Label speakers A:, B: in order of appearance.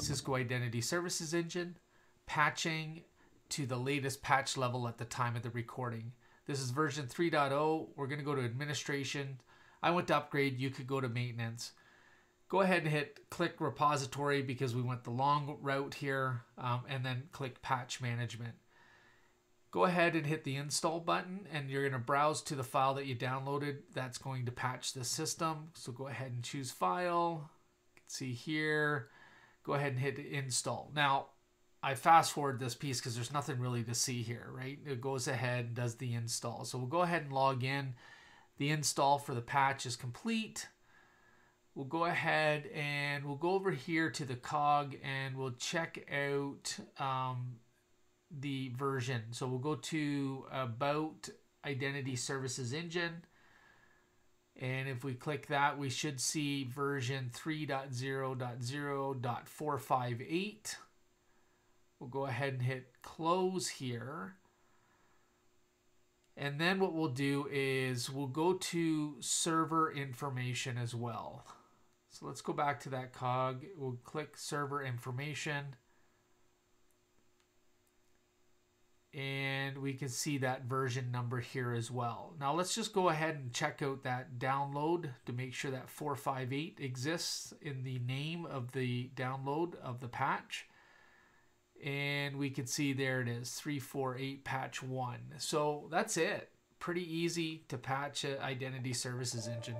A: Cisco Identity Services Engine, patching to the latest patch level at the time of the recording. This is version 3.0. We're going to go to administration. I went to upgrade. You could go to maintenance. Go ahead and hit click repository because we went the long route here um, and then click patch management. Go ahead and hit the install button and you're going to browse to the file that you downloaded. That's going to patch the system. So go ahead and choose file. You can see here. Go ahead and hit install. Now, I fast forward this piece because there's nothing really to see here, right? It goes ahead and does the install. So we'll go ahead and log in. The install for the patch is complete. We'll go ahead and we'll go over here to the cog and we'll check out um, the version. So we'll go to about identity services engine. And if we click that, we should see version 3.0.0.458. We'll go ahead and hit close here. And then what we'll do is we'll go to server information as well. So let's go back to that cog. We'll click server information. And we can see that version number here as well. Now let's just go ahead and check out that download to make sure that 458 exists in the name of the download of the patch. And we can see there it is 348 patch 1 so that's it. Pretty easy to patch an identity services engine